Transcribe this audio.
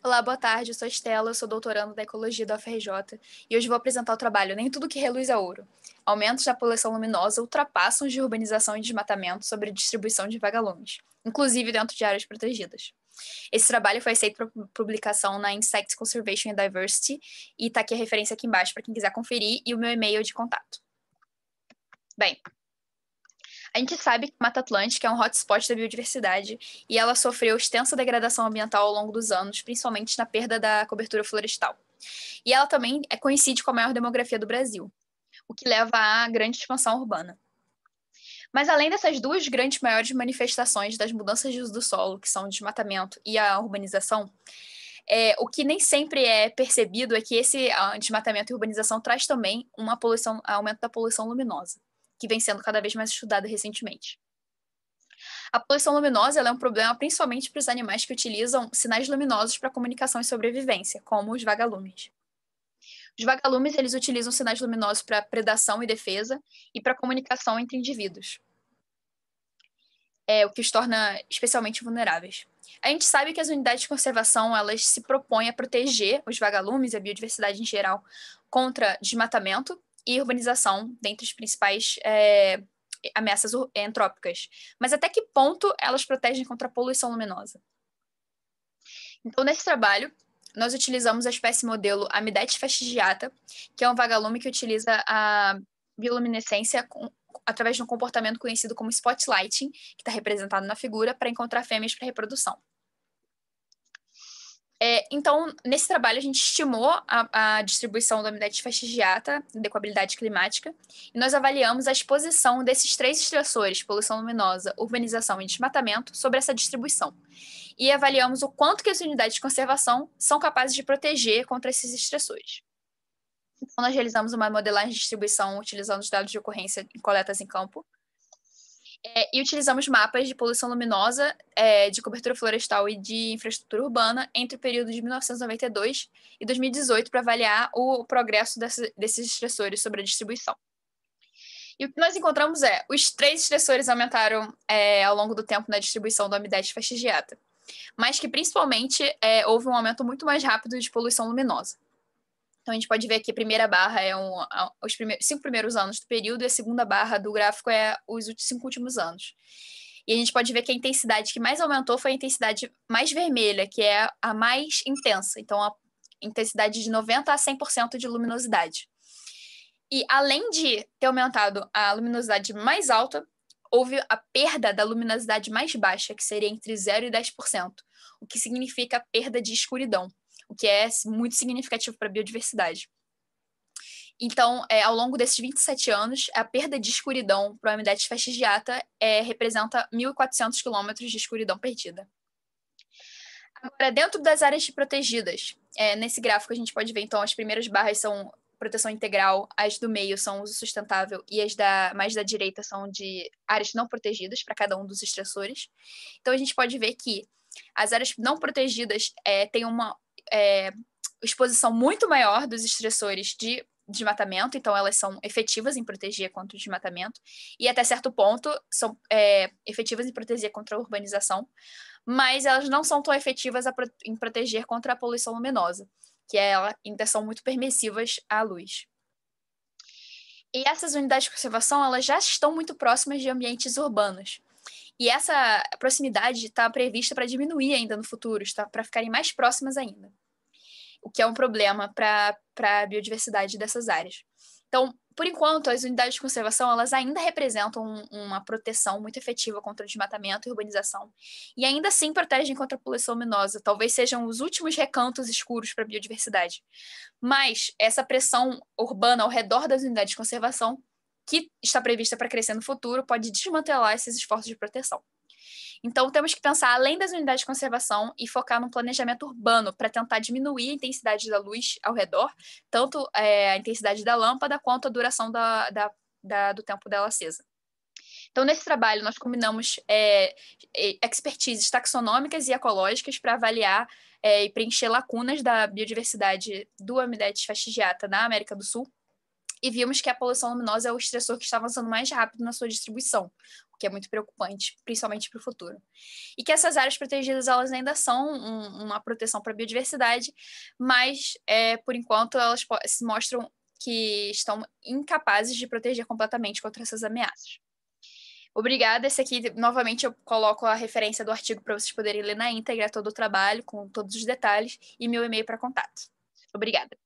Olá, boa tarde. Eu sou Estela, sou doutorando da Ecologia da UFRJ e hoje vou apresentar o trabalho Nem Tudo que Reluz é Ouro. Aumentos da poluição luminosa ultrapassam os de urbanização e desmatamento sobre a distribuição de vagalumes, inclusive dentro de áreas protegidas. Esse trabalho foi aceito para publicação na Insect Conservation and Diversity e está aqui a referência aqui embaixo para quem quiser conferir e o meu e-mail de contato. Bem, a gente sabe que Mata Atlântica é um hotspot da biodiversidade e ela sofreu extensa degradação ambiental ao longo dos anos, principalmente na perda da cobertura florestal. E ela também é coincide com a maior demografia do Brasil, o que leva à grande expansão urbana. Mas além dessas duas grandes maiores manifestações das mudanças de uso do solo, que são o desmatamento e a urbanização, é, o que nem sempre é percebido é que esse desmatamento e urbanização traz também uma poluição, aumento da poluição luminosa que vem sendo cada vez mais estudada recentemente. A poluição luminosa é um problema principalmente para os animais que utilizam sinais luminosos para comunicação e sobrevivência, como os vagalumes. Os vagalumes eles utilizam sinais luminosos para predação e defesa e para comunicação entre indivíduos, é, o que os torna especialmente vulneráveis. A gente sabe que as unidades de conservação elas se propõem a proteger os vagalumes e a biodiversidade em geral contra desmatamento e urbanização dentre as principais é, ameaças antrópicas. Mas até que ponto elas protegem contra a poluição luminosa? Então, nesse trabalho, nós utilizamos a espécie modelo Amidetes fastigiata, que é um vagalume que utiliza a bioluminescência com, através de um comportamento conhecido como spotlighting, que está representado na figura, para encontrar fêmeas para reprodução. É, então, nesse trabalho, a gente estimou a, a distribuição da umidade de coabilidade climática, e nós avaliamos a exposição desses três estressores, poluição luminosa, urbanização e desmatamento, sobre essa distribuição. E avaliamos o quanto que as unidades de conservação são capazes de proteger contra esses estressores. Então, nós realizamos uma modelagem de distribuição utilizando os dados de ocorrência em coletas em campo, é, e utilizamos mapas de poluição luminosa, é, de cobertura florestal e de infraestrutura urbana entre o período de 1992 e 2018 para avaliar o progresso desse, desses estressores sobre a distribuição. E o que nós encontramos é, os três estressores aumentaram é, ao longo do tempo na distribuição da umidade fastigiata, mas que principalmente é, houve um aumento muito mais rápido de poluição luminosa. Então, a gente pode ver que a primeira barra é um, os primeiros, cinco primeiros anos do período e a segunda barra do gráfico é os cinco últimos anos. E a gente pode ver que a intensidade que mais aumentou foi a intensidade mais vermelha, que é a mais intensa. Então, a intensidade de 90% a 100% de luminosidade. E além de ter aumentado a luminosidade mais alta, houve a perda da luminosidade mais baixa, que seria entre 0 e 10%, o que significa perda de escuridão o que é muito significativo para a biodiversidade. Então, é, ao longo desses 27 anos, a perda de escuridão para a umidade fastigiata é, representa 1.400 quilômetros de escuridão perdida. Agora, dentro das áreas protegidas, é, nesse gráfico a gente pode ver, então, as primeiras barras são proteção integral, as do meio são uso sustentável e as da mais da direita são de áreas não protegidas para cada um dos estressores. Então, a gente pode ver que as áreas não protegidas é, têm uma é, exposição muito maior dos estressores de desmatamento, então elas são efetivas em proteger contra o desmatamento, e até certo ponto são é, efetivas em proteger contra a urbanização, mas elas não são tão efetivas pro em proteger contra a poluição luminosa, que é, ainda são muito permissivas à luz. E essas unidades de conservação elas já estão muito próximas de ambientes urbanos. E essa proximidade está prevista para diminuir ainda no futuro, está para ficarem mais próximas ainda. O que é um problema para a biodiversidade dessas áreas. Então, por enquanto, as unidades de conservação elas ainda representam um, uma proteção muito efetiva contra o desmatamento e urbanização, e ainda assim protegem contra a poluição luminosa. Talvez sejam os últimos recantos escuros para a biodiversidade. Mas essa pressão urbana ao redor das unidades de conservação que está prevista para crescer no futuro pode desmantelar esses esforços de proteção. Então, temos que pensar além das unidades de conservação e focar no planejamento urbano para tentar diminuir a intensidade da luz ao redor, tanto é, a intensidade da lâmpada quanto a duração da, da, da, do tempo dela acesa. Então, nesse trabalho, nós combinamos é, expertises taxonômicas e ecológicas para avaliar é, e preencher lacunas da biodiversidade do Amidetes fastigiata na América do Sul, e vimos que a poluição luminosa é o estressor que está avançando mais rápido na sua distribuição, o que é muito preocupante, principalmente para o futuro. E que essas áreas protegidas elas ainda são um, uma proteção para a biodiversidade, mas é, por enquanto elas se mostram que estão incapazes de proteger completamente contra essas ameaças. Obrigada. Esse aqui, novamente, eu coloco a referência do artigo para vocês poderem ler na íntegra todo o trabalho, com todos os detalhes, e meu e-mail para contato. Obrigada.